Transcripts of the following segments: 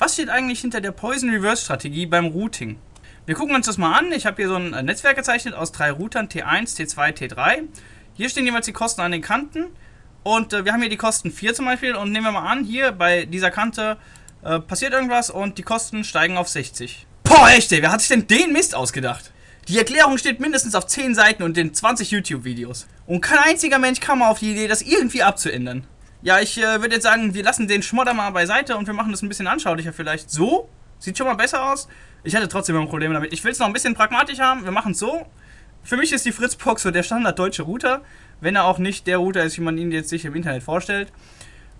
Was steht eigentlich hinter der Poison Reverse Strategie beim Routing? Wir gucken uns das mal an. Ich habe hier so ein äh, Netzwerk gezeichnet aus drei Routern, T1, T2, T3. Hier stehen jeweils die Kosten an den Kanten. Und äh, wir haben hier die Kosten 4 zum Beispiel. Und nehmen wir mal an, hier bei dieser Kante äh, passiert irgendwas und die Kosten steigen auf 60. Boah, echt, ey, wer hat sich denn den Mist ausgedacht? Die Erklärung steht mindestens auf 10 Seiten und in 20 YouTube-Videos. Und kein einziger Mensch kam auf die Idee, das irgendwie abzuändern. Ja, ich äh, würde jetzt sagen, wir lassen den Schmodder mal beiseite und wir machen das ein bisschen anschaulicher vielleicht. So? Sieht schon mal besser aus. Ich hatte trotzdem ein Problem damit. Ich will es noch ein bisschen pragmatisch haben. Wir machen es so. Für mich ist die Fritzbox so der Standard deutsche Router, wenn er auch nicht der Router ist, wie man ihn jetzt sich im Internet vorstellt.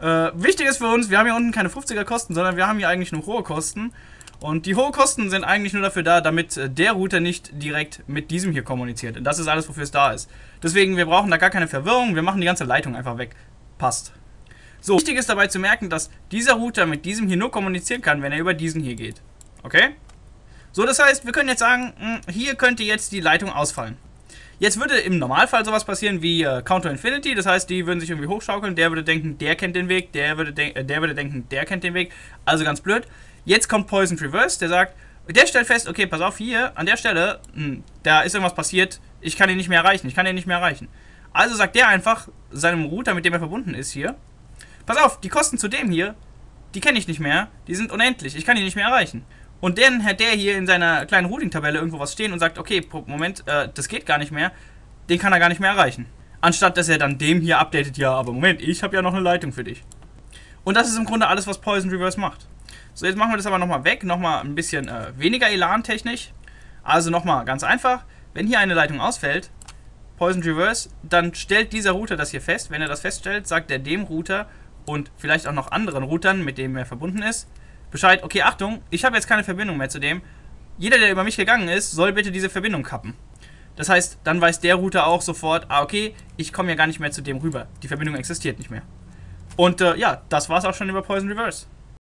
Äh, wichtig ist für uns, wir haben hier unten keine 50er Kosten, sondern wir haben hier eigentlich nur hohe Kosten. Und die hohen Kosten sind eigentlich nur dafür da, damit äh, der Router nicht direkt mit diesem hier kommuniziert. Und das ist alles, wofür es da ist. Deswegen, wir brauchen da gar keine Verwirrung. Wir machen die ganze Leitung einfach weg. Passt. So, wichtig ist dabei zu merken, dass dieser Router mit diesem hier nur kommunizieren kann, wenn er über diesen hier geht. Okay? So, das heißt, wir können jetzt sagen, hm, hier könnte jetzt die Leitung ausfallen. Jetzt würde im Normalfall sowas passieren wie äh, Counter Infinity, das heißt, die würden sich irgendwie hochschaukeln, der würde denken, der kennt den Weg, der würde, de äh, der würde denken, der kennt den Weg, also ganz blöd. Jetzt kommt Poison Reverse, der sagt, der stellt fest, okay, pass auf, hier, an der Stelle, mh, hm, da ist irgendwas passiert, ich kann ihn nicht mehr erreichen, ich kann ihn nicht mehr erreichen. Also sagt der einfach seinem Router, mit dem er verbunden ist hier, pass auf, die Kosten zu dem hier, die kenne ich nicht mehr, die sind unendlich, ich kann ihn nicht mehr erreichen. Und dann hat der hier in seiner kleinen Routing-Tabelle irgendwo was stehen und sagt, okay, Moment, äh, das geht gar nicht mehr, den kann er gar nicht mehr erreichen. Anstatt dass er dann dem hier updatet, ja, aber Moment, ich habe ja noch eine Leitung für dich. Und das ist im Grunde alles, was Poison Reverse macht. So, jetzt machen wir das aber nochmal weg, nochmal ein bisschen äh, weniger Elan-technisch. Also nochmal ganz einfach, wenn hier eine Leitung ausfällt, Poison Reverse, dann stellt dieser Router das hier fest. Wenn er das feststellt, sagt er dem Router und vielleicht auch noch anderen Routern, mit denen er verbunden ist, Bescheid, okay, Achtung, ich habe jetzt keine Verbindung mehr zu dem. Jeder, der über mich gegangen ist, soll bitte diese Verbindung kappen. Das heißt, dann weiß der Router auch sofort, ah, okay, ich komme ja gar nicht mehr zu dem rüber. Die Verbindung existiert nicht mehr. Und äh, ja, das war's auch schon über Poison Reverse.